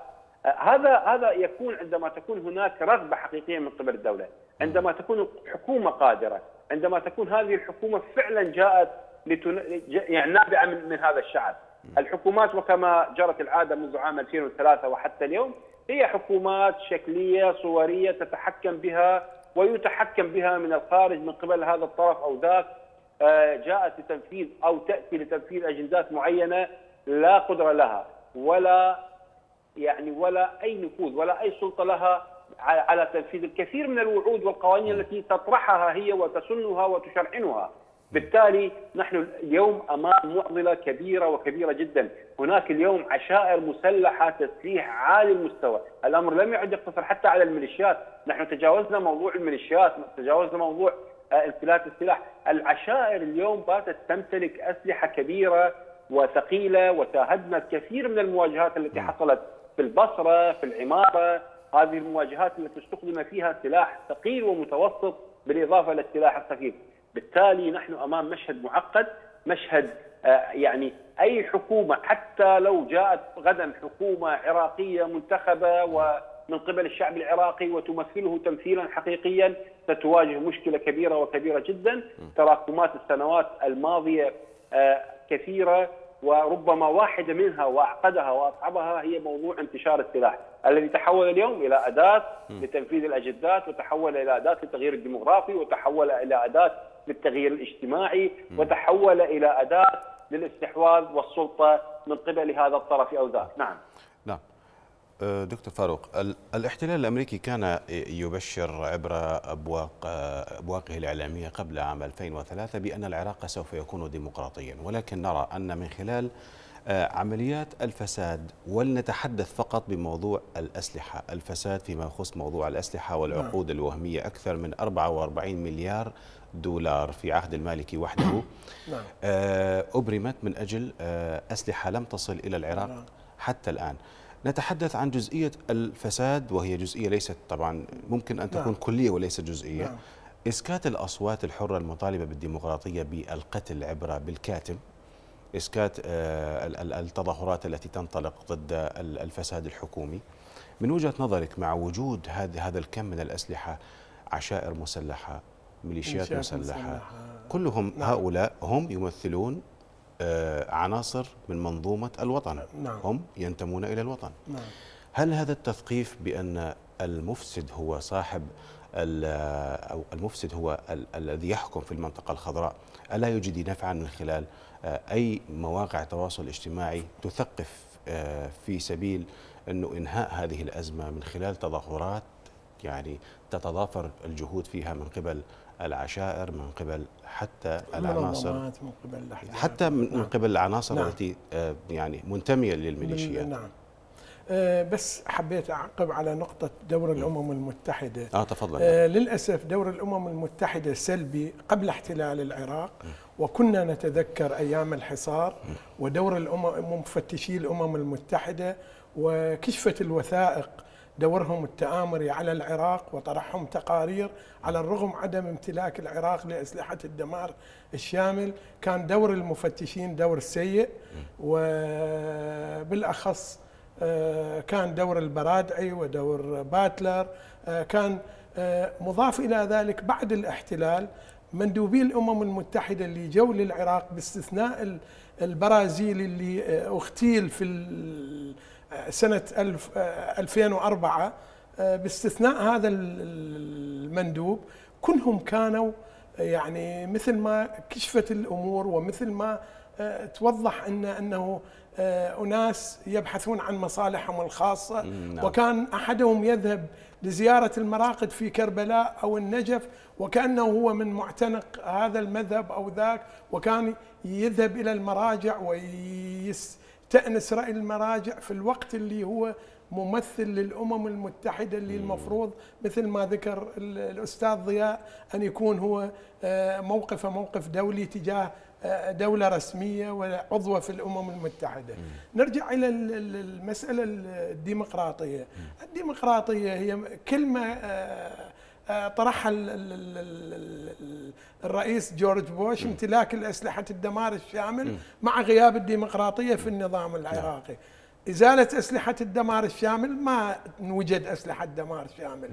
Speaker 5: آه، هذا هذا يكون عندما تكون هناك رغبة حقيقية من قبل الدولة، عندما تكون حكومة قادرة، عندما تكون هذه الحكومة فعلا جاءت لتن... يعني نابعة من, من هذا الشعب. الحكومات وكما جرت العادة منذ عام 2003 وحتى اليوم هي حكومات شكلية صورية تتحكم بها ويتحكم بها من الخارج من قبل هذا الطرف أو ذاك. جاءت لتنفيذ أو تأتي لتنفيذ أجندات معينة لا قدرة لها ولا يعني ولا أي نفوذ ولا أي سلطة لها على تنفيذ الكثير من الوعود والقوانين التي تطرحها هي وتسنها وتشرعنها. بالتالي نحن اليوم أمام معضلة كبيرة وكبيرة جدا، هناك اليوم عشائر مسلحة تسليح عالي المستوى، الأمر لم يعد يقتصر حتى على الميليشيات، نحن تجاوزنا موضوع الميليشيات، تجاوزنا موضوع امتلاك السلاح، العشائر اليوم باتت تمتلك أسلحة كبيرة وثقيلة وشاهدنا الكثير من المواجهات التي حصلت في البصرة، في العمارة، هذه المواجهات التي استخدم فيها سلاح ثقيل ومتوسط بالإضافة للسلاح الخفيف، بالتالي نحن أمام مشهد معقد، مشهد آه، يعني أي حكومة حتى لو جاءت غدا حكومة عراقية منتخبة و من قبل الشعب العراقي وتمثله تمثيلا حقيقيا ستواجه مشكلة كبيرة وكبيرة جدا. تراكمات السنوات الماضية آه، كثيرة وربما واحدة منها وأعقدها وأصعبها هي موضوع انتشار السلاح الذي تحول اليوم إلى أداة لتنفيذ الأجندات وتحول إلى أداة للتغيير الديمغرافي وتحول إلى أداة للتغيير الاجتماعي وتحول إلى أداة للاستحواذ والسلطة من قبل هذا الطرف أو ذاك، نعم.
Speaker 1: دكتور فاروق الاحتلال الأمريكي كان يبشر عبر أبواق أبواقه الإعلامية قبل عام 2003 بأن العراق سوف يكون ديمقراطيا ولكن نرى أن من خلال أه، عمليات الفساد ولنتحدث فقط بموضوع الأسلحة، الفساد فيما يخص موضوع الأسلحة والعقود نعم. الوهمية أكثر من 44 مليار دولار في عهد المالكي وحده نعم. أه، أبرمت من أجل أسلحة لم تصل إلى العراق نعم. حتى الآن. نتحدث عن جزئية الفساد وهي جزئية ليست طبعا ممكن أن تكون نعم. كلية وليست جزئية نعم. إسكات الأصوات الحرة المطالبة بالديمقراطية بالقتل عبر بالكاتم إسكات آه، التظاهرات التي تنطلق ضد الفساد الحكومي من وجهة نظرك مع وجود هذا الكم من الأسلحة عشائر مسلحة ميليشيات مسلحة, مسلحة كلهم نعم. هؤلاء هم يمثلون عناصر من منظومة الوطن نعم. هم ينتمون إلى الوطن نعم. هل هذا التثقيف بأن المفسد هو صاحب أو المفسد هو الذي يحكم في المنطقة الخضراء ألا يجدي نفعا من خلال آه، أي مواقع تواصل اجتماعي تثقف آه، في سبيل أنه إنهاء هذه الأزمة من خلال تظاهرات يعني تتضافر الجهود فيها من قبل العشائر من قبل حتى العناصر. من قبل حتى من نعم. قبل العناصر نعم. التي آه، يعني منتمية للميليشيات.
Speaker 2: نعم. آه، بس حبيت أعقب على نقطة دور الأمم المتحدة.
Speaker 1: آه تفضل. آه
Speaker 2: للأسف دور الأمم المتحدة سلبي قبل احتلال العراق وكنا نتذكر أيام الحصار ودور الأمم مفتشي الأمم المتحدة وكشفت الوثائق دورهم التآمري على العراق وطرحهم تقارير على الرغم عدم امتلاك العراق لأسلحة الدمار الشامل. كان دور المفتشين دور سيء وبالأخص آه، كان دور البرادعي ودور باتلر آه، كان آه، مضاف إلى ذلك بعد الاحتلال مندوبي الأمم المتحدة اللي جو للعراق باستثناء البرازيلي اللي اغتيل في سنة 2004 آه، باستثناء هذا المندوب كلهم كانوا يعني مثل ما كشفت الأمور ومثل ما آه، توضح ان إنه آه، أناس يبحثون عن مصالحهم الخاصة نعم. وكان أحدهم يذهب لزيارة المراقد في كربلاء أو النجف وكأنه هو من معتنق هذا المذهب أو ذاك وكان يذهب إلى المراجع ويس تأنس رأي المراجع في الوقت اللي هو ممثل للأمم المتحدة اللي المفروض مثل ما ذكر الأستاذ ضياء أن يكون هو آه، موقفه موقف دولي تجاه آه، دولة رسمية وعضوة في الأمم المتحدة. نرجع إلى المسألة الديمقراطية. الديمقراطية هي كلمة آه، طرحها الرئيس جورج بوش امتلاك الأسلحة الدمار الشامل مع غياب الديمقراطية في النظام العراقي. إزالة أسلحة الدمار الشامل ما وجد أسلحة دمار شامل.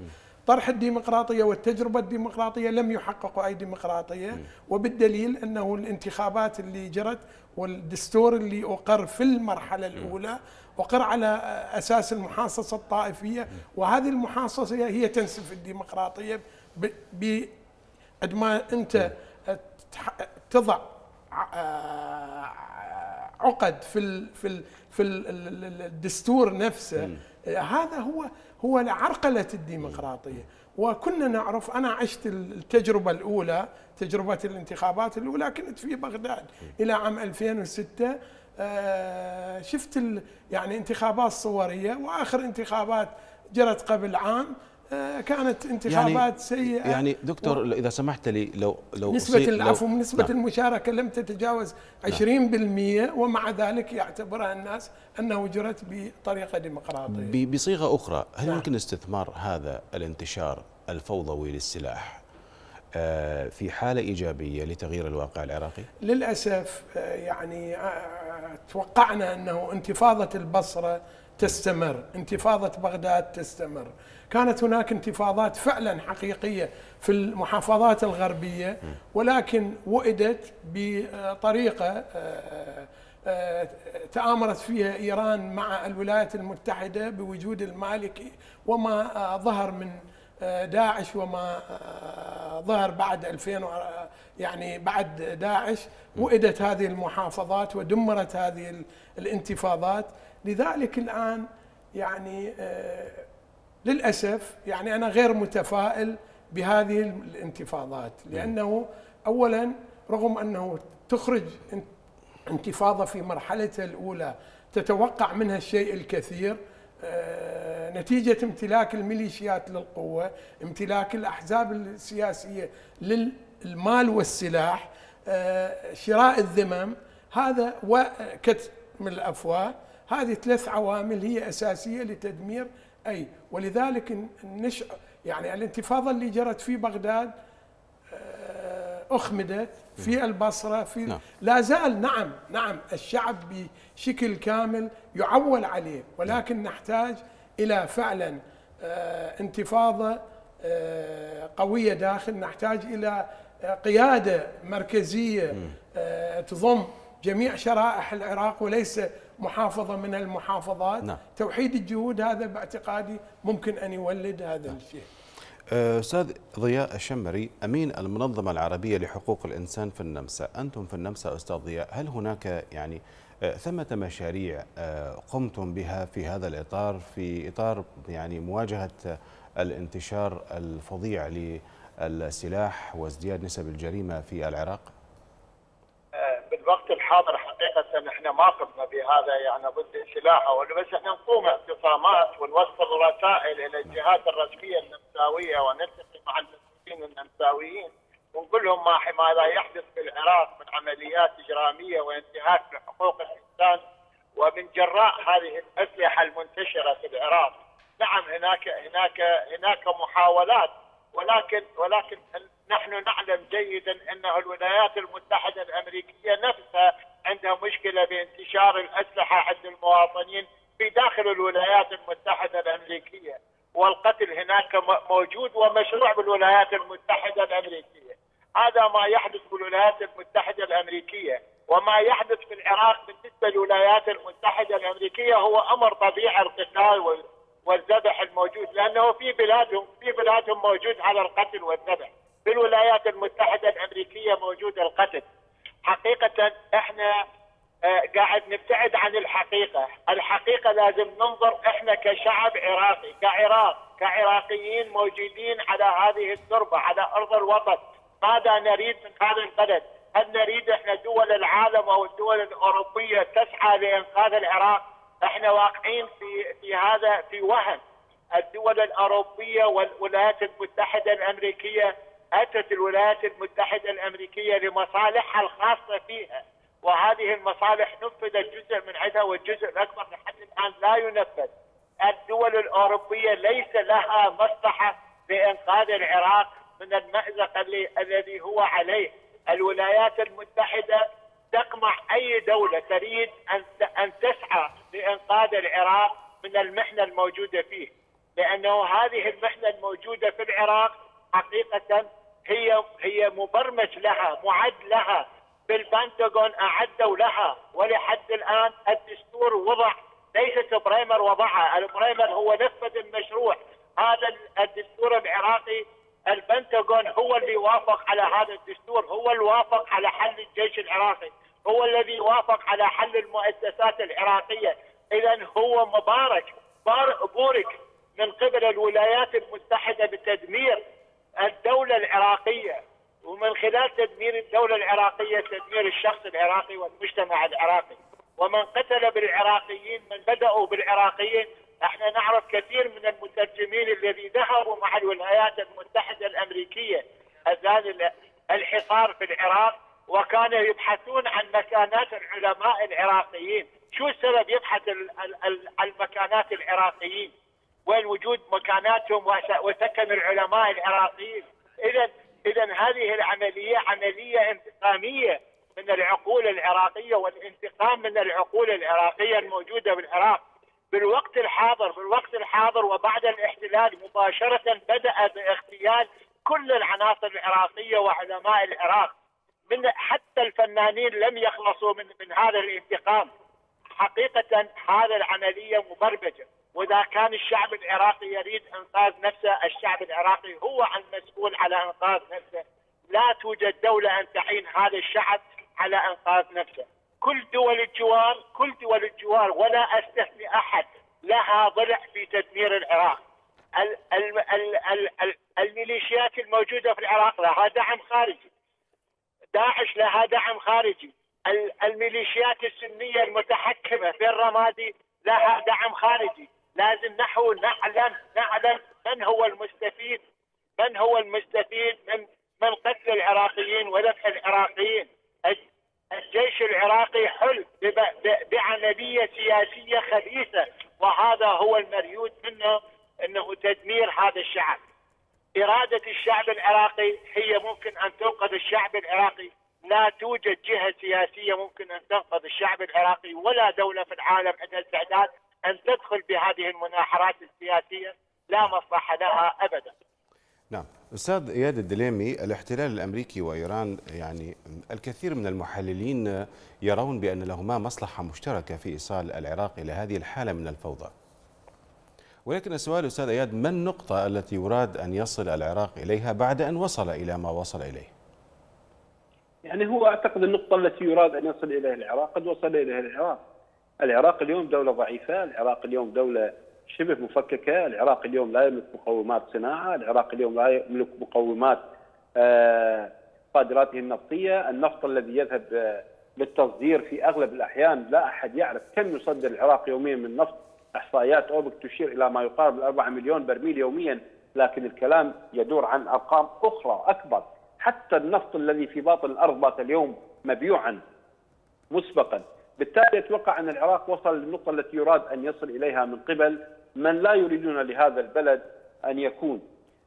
Speaker 2: طرح الديمقراطية والتجربة الديمقراطية لم يحققوا أي ديمقراطية وبالدليل أنه الانتخابات اللي جرت والدستور اللي أقر في المرحلة الأولى أقر على أساس المحاصصة الطائفية. وهذه المحاصصة هي تنسف الديمقراطية قد ما أنت تضع عقد في ال في ال في الدستور نفسه. هذا هو هو عرقله الديمقراطية. وكنا نعرف أنا عشت التجربة الأولى تجربة الانتخابات الأولى كنت في بغداد. إلى عام 2006 آه، شفت يعني انتخابات صورية وآخر انتخابات جرت قبل عام آه، كانت انتخابات يعني سيئة
Speaker 1: يعني دكتور و... إذا سمحت لي لو لو
Speaker 2: نسبة العفو نسبة نعم. المشاركة لم تتجاوز 20% نعم. ومع ذلك يعتبرها الناس أنه جرت بطريقة ديمقراطية
Speaker 1: بصيغة أخرى هل نعم. يمكن استثمار هذا الانتشار الفوضوي للسلاح آه، في حالة إيجابية لتغيير الواقع العراقي؟
Speaker 2: للأسف آه، يعني توقعنا أنه انتفاضة البصرة تستمر انتفاضة بغداد تستمر كانت هناك انتفاضات فعلا حقيقية في المحافظات الغربية ولكن وئدت بطريقة آه، آه، تآمرت فيها إيران مع الولايات المتحدة بوجود المالكي وما آه، ظهر من آه، داعش وما ظهر بعد 2000 يعني بعد داعش وئدت هذه المحافظات ودمرت هذه الانتفاضات. لذلك الآن يعني للأسف يعني أنا غير متفائل بهذه الانتفاضات. لأنه أولا رغم أنه تخرج انتفاضة في مرحلتها الأولى تتوقع منها الشيء الكثير آه، نتيجة امتلاك الميليشيات للقوة امتلاك الأحزاب السياسية للمال والسلاح آه، شراء الذمم. هذا وكتم الأفواه. هذه ثلاث عوامل هي أساسية لتدمير أي ولذلك النشأ يعني الانتفاضة اللي جرت في بغداد آه، أخمدت في البصرة في نعم. لا زال نعم نعم الشعب بشكل كامل يعول عليه ولكن نعم. نحتاج إلى فعلا آه، انتفاضة آه، قوية داخل نحتاج إلى قيادة مركزية تضم جميع شرائح العراق وليس محافظة من المحافظات نعم. توحيد الجهود هذا باعتقادي ممكن أن يولد هذا نعم. الشيء
Speaker 1: أستاذ ضياء الشمري أمين المنظمة العربية لحقوق الإنسان في النمسا أنتم في النمسا أستاذ ضياء هل هناك يعني أه، ثمة مشاريع أه، قمتم بها في هذا الإطار في إطار يعني مواجهة الانتشار الفظيع للسلاح وازدياد نسب الجريمة في العراق؟
Speaker 6: بالوقت الحاضر حقيقة إحنا ما قمنا بهذا يعني ضد السلاح بس إحنا نقوم اعتصامات ونوصل رسائل إلى الجهات الرسمية النمساوية ونلتقي مع المسؤولين النمساويين ونقول لهم ما ماذا يحدث في العراق من عمليات إجرامية وانتهاك لحقوق الإنسان ومن جراء هذه الأسلحة المنتشرة في العراق. نعم هناك هناك هناك محاولات ولكن ولكن نحن نعلم جيدا إنه الولايات المتحدة الأمريكية نفسها عندها مشكلة بانتشار الأسلحة عند المواطنين في داخل الولايات المتحدة الأمريكية والقتل هناك موجود ومشروع بالولايات المتحدة الأمريكية. هذا ما يحدث بالولايات المتحدة الأمريكية وما يحدث في العراق بالنسبة للولايات المتحدة الأمريكية هو أمر طبيعي القتال والذبح الموجود لأنه في بلادهم في بلادهم موجود على القتل والذبح. في الولايات المتحدة الأمريكية موجود القتل. حقيقة إحنا آه، قاعد نبتعد عن الحقيقة، الحقيقة لازم ننظر إحنا كشعب عراقي كعراق كعراقيين موجودين على هذه التربة على أرض الوطن، ماذا نريد من هذا البلد؟ هل نريد إحنا دول العالم أو الدول الأوروبية تسعى لإنقاذ العراق؟ إحنا واقعين في في هذا في وهم الدول الأوروبية والولايات المتحدة الأمريكية أتت الولايات المتحدة الأمريكية لمصالحها الخاصة فيها وهذه المصالح نفذت جزء من عندها والجزء الأكبر لحد الآن لا ينفذ. الدول الأوروبية ليس لها مصلحة بانقاذ العراق من المأزق الذي هو عليه. الولايات المتحدة تقمع أي دولة تريد أن تسعى لإنقاذ العراق من المحنة الموجودة فيه. لأنه هذه المحنة الموجودة في العراق حقيقة هي هي مبرمج لها معد لها. بالبنتاغون أعدوا لها. ولحد الآن الدستور وضع ليس بريمر وضعها، البريمر هو نفذ المشروع، هذا الدستور العراقي البنتاغون هو اللي وافق على هذا الدستور، هو اللي وافق على حل الجيش العراقي، هو الذي وافق على حل المؤسسات العراقية، اذا هو مبارك بورك من قبل الولايات المتحدة بتدمير الدولة العراقية ومن خلال تدمير الدولة العراقية تدمير الشخص العراقي والمجتمع العراقي. ومن قتل بالعراقيين من بدأوا بالعراقيين إحنا نعرف كثير من المترجمين الذي ذهبوا مع الولايات المتحدة الأمريكية أثناء الحصار في العراق وكانوا يبحثون عن مكانات العلماء العراقيين. شو السبب يبحث عن مكانات العراقيين؟ وين وجود مكاناتهم وسكن العلماء العراقيين. اذا اذا هذه العملية عملية انتقامية من العقول العراقية والانتقام من العقول العراقية الموجودة بالعراق. بالوقت الحاضر بالوقت الحاضر وبعد الاحتلال مباشرة بدأ باغتيال كل العناصر العراقية وعلماء العراق. من حتى الفنانين لم يخلصوا من من هذا الانتقام. حقيقة هذا العملية مبرمجة وإذا كان الشعب العراقي يريد إنقاذ نفسه الشعب العراقي هو المسؤول على إنقاذ نفسه. لا توجد دولة أن تعين هذا الشعب على إنقاذ نفسه. كل دول الجوار كل دول الجوار ولا أستثني أحد لها ضلع في تدمير العراق. ال- ال- ال- ال- ال- الميليشيات الموجودة في العراق لها دعم خارجي. داعش لها دعم خارجي. ال- الميليشيات السنية المتحكمة في الرمادي لها دعم خارجي. لازم نحو نعلم نعلم من هو المستفيد من هو المستفيد من من قتل العراقيين وذبح العراقيين. الج- الجيش العراقي حل بب- ب- بعملية سياسية خبيثة وهذا هو المريود منه إنه تدمير هذا الشعب. إرادة الشعب العراقي هي ممكن أن تنقذ الشعب العراقي. لا توجد جهة سياسية ممكن أن تنقذ الشعب العراقي ولا دولة في العالم عندها استعداد أن تدخل بهذه المناحرات السياسية لا مصلحة لها أبدا.
Speaker 1: نعم. أستاذ إياد الدليمي الاحتلال الأمريكي وإيران يعني الكثير من المحللين يرون بأن لهما مصلحة مشتركة في إيصال العراق إلى هذه الحالة من الفوضى. ولكن السؤال أستاذ إياد ما النقطة التي يراد أن يصل العراق إليها بعد أن وصل إلى ما وصل إليه؟
Speaker 5: يعني هو أعتقد النقطة التي يراد أن يصل إليها العراق قد وصل إليها العراق. العراق اليوم دولة ضعيفة، العراق اليوم دولة شبه مفككة، العراق اليوم لا يملك مقومات صناعة، العراق اليوم لا يملك مقومات آه، صادراته النفطية، النفط الذي يذهب آه، للتصدير في أغلب الأحيان لا أحد يعرف كم يصدر العراق يوميا من نفط، إحصائيات أوبك تشير إلى ما يقارب الأربعة مليون برميل يوميا، لكن الكلام يدور عن أرقام أخرى أكبر، حتى النفط الذي في باطن الأرض بات اليوم مبيوعا مسبقا. بالتالي أتوقع أن العراق وصل للنقطة التي يراد أن يصل إليها من قبل من لا يريدون لهذا البلد أن يكون.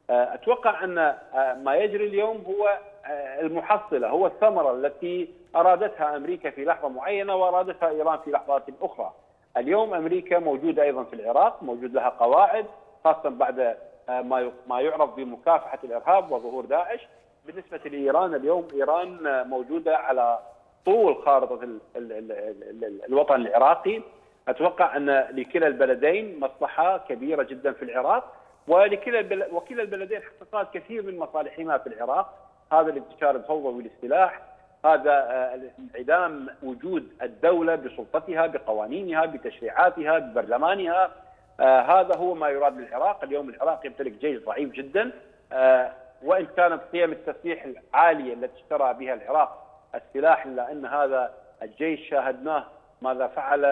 Speaker 5: آه، أتوقع أن آه، ما يجري اليوم هو آه، المحصلة هو الثمرة التي أرادتها أمريكا في لحظة معينة وأرادتها إيران في لحظات أخرى. اليوم أمريكا موجودة أيضا في العراق موجود لها قواعد خاصة بعد ما ما يعرف بمكافحة الإرهاب وظهور داعش. بالنسبة لإيران اليوم إيران موجودة على طول خارطة ال ال ال ال ال الوطن العراقي. أتوقع أن لكلا البلدين مصلحة كبيرة جدا في العراق ولكلا. وكلا البلدين حققت كثير من مصالحهما في العراق. هذا الانتشار الفوضوي للسلاح هذا آه، انعدام وجود الدولة بسلطتها بقوانينها بتشريعاتها ببرلمانها. آه، هذا هو ما يراد للعراق اليوم العراق يمتلك جيش ضعيف جدا. آه، وإن كانت قيم التسليح العالية التي اشترى بها العراق السلاح إلا أن هذا الجيش شاهدناه ماذا فعل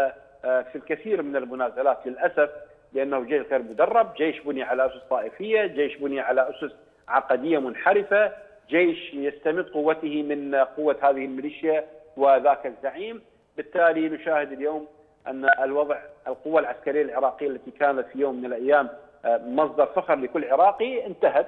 Speaker 5: آه، في الكثير من المنازلات للأسف لأنه جيش غير مدرب، جيش بني على أسس طائفية، جيش بني على أسس عقدية منحرفة، جيش يستمد قوته من قوة هذه الميليشيا وذاك الزعيم، بالتالي نشاهد اليوم أن الوضع القوة العسكرية العراقية التي كانت في يوم من الأيام آه، مصدر فخر لكل عراقي انتهت.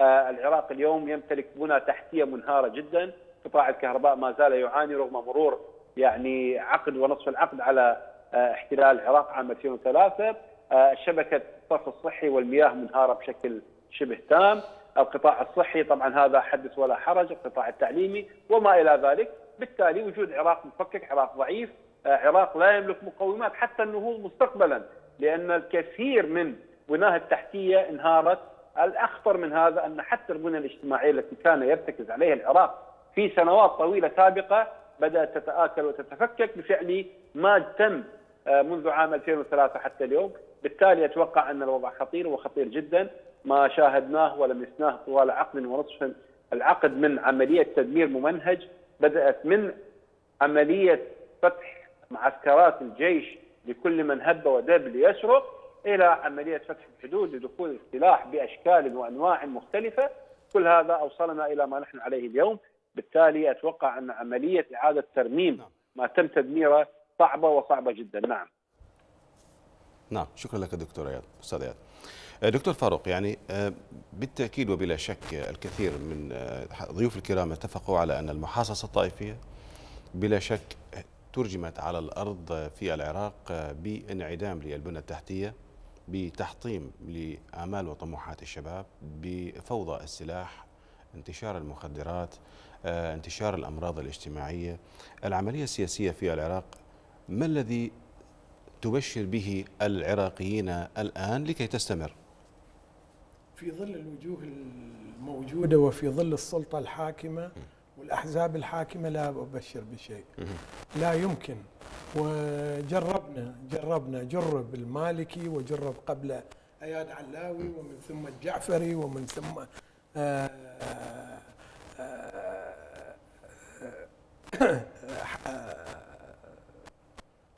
Speaker 5: آه، العراق اليوم يمتلك بنى تحتية منهارة جدا. قطاع الكهرباء ما زال يعاني رغم مرور يعني عقد ونصف العقد على آه، احتلال العراق عام 2003 آه، شبكة الصرف الصحي والمياه منهارة بشكل شبه تام. القطاع الصحي طبعا هذا حدث ولا حرج القطاع التعليمي وما إلى ذلك. بالتالي وجود عراق مفكك عراق ضعيف. آه، عراق لا يملك مقومات حتى النهوض مستقبلا لأن الكثير من بناه التحتية انهارت. الأخطر من هذا أن حتى البنى الاجتماعيه التي كان يرتكز عليها العراق في سنوات طويلة سابقة بدأت تتآكل وتتفكك بفعل ما تم آه، منذ عام 2003 حتى اليوم، بالتالي أتوقع أن الوضع خطير وخطير جدا. ما شاهدناه ولمسناه طوال عقد ونصف العقد من عملية تدمير ممنهج بدأت من عملية فتح معسكرات الجيش لكل من هب ودب ليسرق إلى عملية فتح الحدود لدخول السلاح بأشكال وأنواع مختلفة. كل هذا أوصلنا إلى ما نحن عليه اليوم. بالتالي أتوقع أن عملية إعادة ترميم ما تم تدميره صعبة وصعبة جدا. نعم.
Speaker 1: نعم شكرا لك دكتور اياد أستاذ اياد آه، دكتور فاروق يعني آه، بالتأكيد وبلا شك الكثير من آه، ضيوف الكرام اتفقوا على أن المحاصصة الطائفية بلا شك ترجمت على الأرض في العراق بانعدام للبنى التحتية بتحطيم لآمال وطموحات الشباب بفوضى السلاح انتشار المخدرات آه، انتشار الأمراض الاجتماعية العملية السياسية في العراق ما الذي تبشر به العراقيين الآن لكي تستمر؟
Speaker 2: في ظل الوجوه الموجودة وفي ظل السلطة الحاكمة والأحزاب الحاكمة لا أبشر بشيء. لا يمكن. وجربنا جربنا جرب المالكي وجرب قبل أياد علاوي ومن ثم الجعفري ومن ثم آه، آه، آه،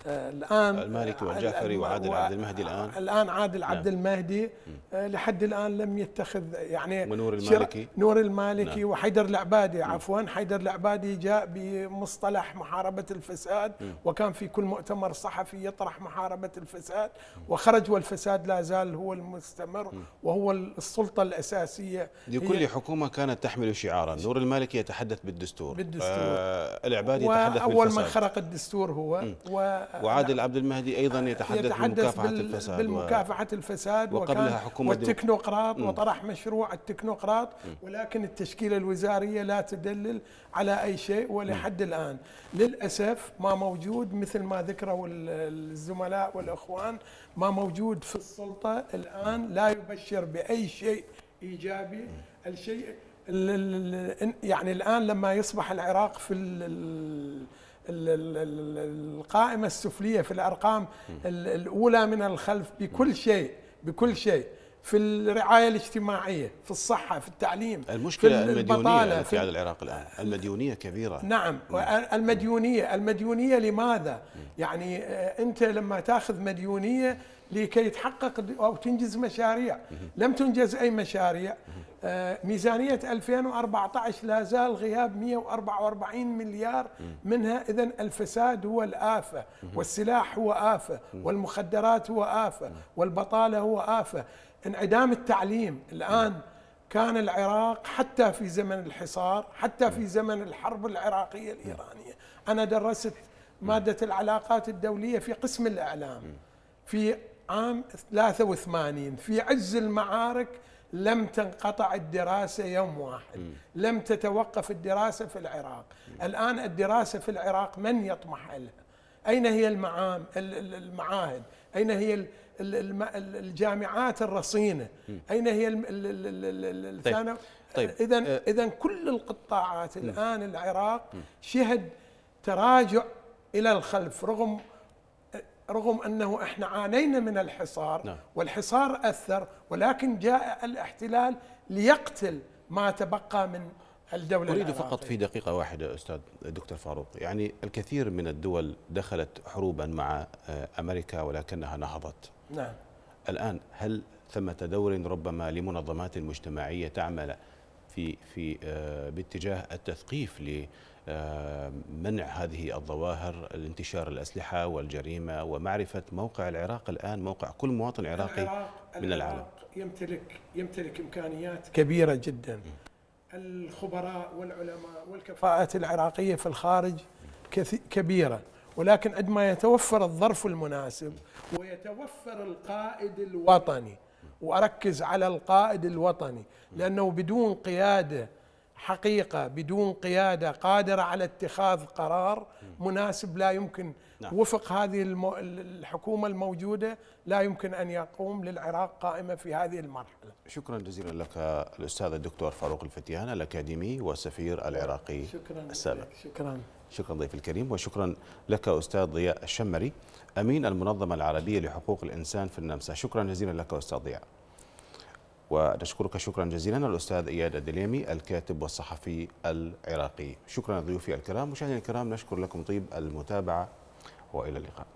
Speaker 2: الآن
Speaker 1: المالكي والجعفري وعادل عبد المهدي الآن
Speaker 2: الآن عادل عبد نعم. المهدي لحد الآن لم يتخذ يعني
Speaker 1: ونور المالكي
Speaker 2: نور المالكي نعم. وحيدر العبادي عفوا حيدر العبادي جاء بمصطلح محاربة الفساد م. وكان في كل مؤتمر صحفي يطرح محاربة الفساد وخرج والفساد لا زال هو المستمر م. وهو السلطة الأساسية
Speaker 1: لكل حكومة كانت تحمل شعارا نور المالكي يتحدث بالدستور
Speaker 2: بالدستور آه
Speaker 1: العبادي يتحدث
Speaker 2: اول من خرق الدستور هو
Speaker 1: و وعادل عبد المهدي أيضا يتحدث, يتحدث بمكافحة
Speaker 2: بال
Speaker 1: الفساد
Speaker 2: بالمكافحة الفساد وقبلها حكومة والتكنوقراط وطرح مشروع التكنوقراط ولكن التشكيلة الوزارية لا تدلل على أي شيء ولحد الآن. للأسف ما موجود مثل ما ذكروا الزملاء والإخوان ما موجود في السلطة الآن لا يبشر بأي شيء إيجابي. الشيء يعني الآن لما يصبح العراق في القائمة السفلية في الأرقام الأولى من الخلف بكل شيء بكل شيء. في الرعاية الاجتماعية في الصحة في التعليم
Speaker 1: المشكلة في المديونية في على العراق الآن. المديونية كبيرة.
Speaker 2: نعم. المديونية المديونية لماذا؟ يعني آه، أنت لما تأخذ مديونية لكي تحقق أو تنجز مشاريع. لم تنجز أي مشاريع. آه، ميزانية 2014 لا زال غياب 144 مليار. منها إذا الفساد هو الآفة والسلاح هو آفة والمخدرات هو آفة والبطالة هو آفة. انعدام التعليم الآن كان العراق حتى في زمن الحصار حتى في زمن الحرب العراقية الإيرانية. أنا درست مادة العلاقات الدولية في قسم الإعلام في عام 83 في عز المعارك لم تنقطع الدراسة يوم واحد. لم تتوقف الدراسة في العراق. الآن الدراسة في العراق من يطمح لها؟ أين هي المعام المعاهد؟ أين هي الجامعات الرصينة؟ أين هي الثانوي؟ طيب. إذا أه إذا كل القطاعات الآن العراق شهد تراجع إلى الخلف رغم رغم أنه إحنا عانينا من الحصار نعم. والحصار أثر ولكن جاء الاحتلال ليقتل ما تبقى من الدولة
Speaker 1: أريد فقط في دقيقة واحدة أستاذ دكتور فاروق. يعني الكثير من الدول دخلت حروبا مع آه، أمريكا ولكنها نهضت.
Speaker 2: نعم.
Speaker 1: الآن هل ثمة دور ربما لمنظمات مجتمعية تعمل في في آه، باتجاه التثقيف منع هذه الظواهر الانتشار الأسلحة والجريمة ومعرفة موقع العراق الآن موقع كل مواطن عراقي العراق من العالم.
Speaker 2: يمتلك يمتلك إمكانيات كبيرة جدا. الخبراء والعلماء والكفاءات العراقية في الخارج كبيرة. ولكن عندما يتوفر الظرف المناسب ويتوفر القائد الوطني. وأركز على القائد الوطني لأنه بدون قيادة حقيقة بدون قيادة قادرة على اتخاذ قرار مناسب لا يمكن نعم. وفق هذه المو... الحكومة الموجودة لا يمكن أن يقوم للعراق قائمة في هذه المرحلة.
Speaker 1: شكرا جزيلا لك الأستاذ الدكتور فاروق الفتيان الأكاديمي والسفير العراقي
Speaker 2: شكرا
Speaker 1: السابق.
Speaker 2: شكرا
Speaker 1: شكرا ضيف الكريم وشكرا لك أستاذ ضياء الشمري أمين المنظمة العربية لحقوق الإنسان في النمسا، شكرا جزيلا لك أستاذ ضياء. ونشكرك شكرا جزيلا الأستاذ إياد الدليمي الكاتب والصحفي العراقي. شكرا لضيوفي الكرام مشاهدينا الكرام نشكر لكم طيب المتابعة وإلى اللقاء.